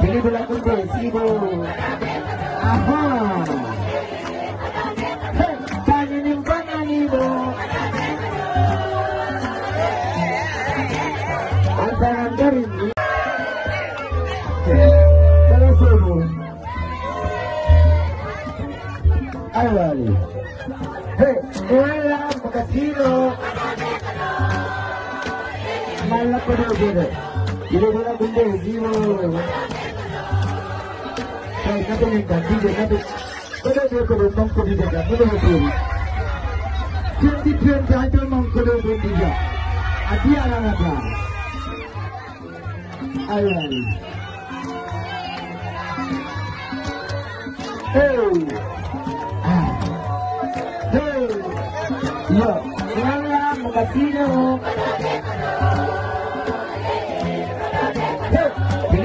Película ಇದೆ ಇದೆಲ್ಲ ಮುಂದೆ ಜೀವ ಕತೆ ನಿಂತ ಬೀಜೆ ಕತೆ ಕತೆ ಬೇಕಲು ತಂಪುಡಿದಾಗ ಮುಂದುವರೆದು ಟ್ವೆಂಟಿ ಟ್ವೆಂಟಿ ಐಟಲ್ ಮಂಕಲು ಬಂದಿದ್ದ ಅತಿ ಆರಾಮದ ಅಲ್ಲ Hey! Hey! Yeah. Selamat kasih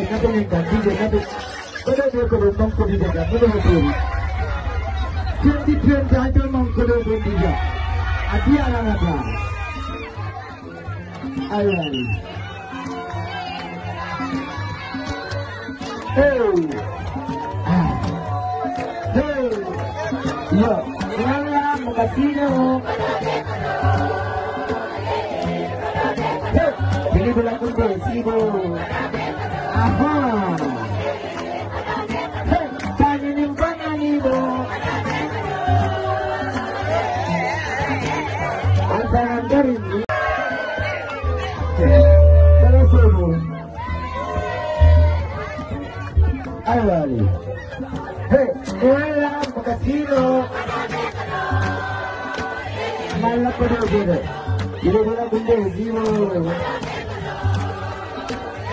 napolitan, DJ Napolitan, Kododoro Mangko Didaga, Kododoro. 2020 Idol Mangko Dodo Didaga, Adi Aranata. Ayan. Hey! Hey! Yo, Rara Makasino. Hey! Pili ko lang kung Álvarez. Hey, Kuala, Mocasino. Mala conocida. Y le voy a poner el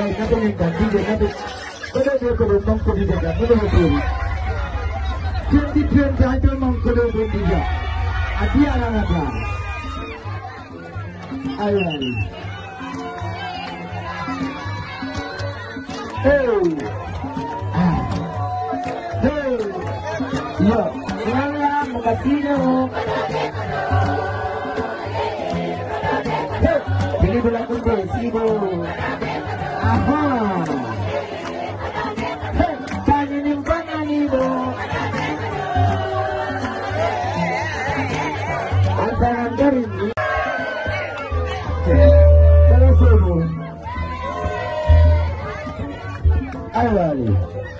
Nato minta, tidak nato. Kalau dia kalau bangku di dekat, kalau itu. Twenty twenty ada mangkul di dia. Adi ada apa? Ayam. Hey. Hey. Ya. Mana makasino? Hey. Jadi bulan kumpul, sibuk.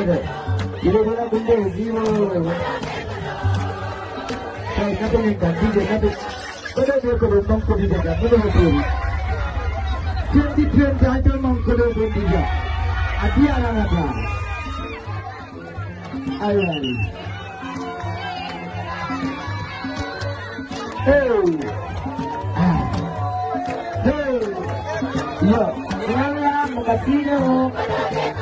ಇದೆ ಇದೆಲ್ಲ ಮುಂದೆ ಜೀವನ ಕತೆ ನಿಂತ ಬೀಜೆ ಕತೆ ಕತೆ ಬೇಕಲು ತಂಪುಡಿದಾಗ ಮುಂದುವರೆದು twenty twenty ಆಯ್ತು ಮಂಕಲು ಬಂದಿದ್ದ ಅಧಿಯಾರ ಅಲ್ಲ Hey! Hey! Yo, Rana Makasino! Makasino!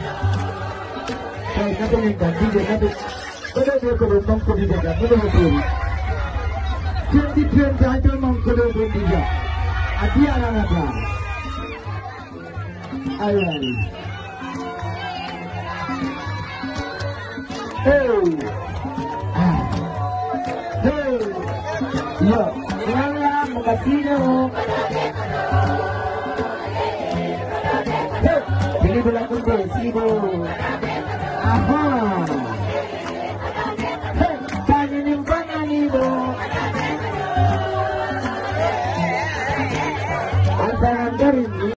Hey, nothing like that. DJ, Hey. Hey. Yo. Hey. Bili bilang kundi, sibo. Ajá.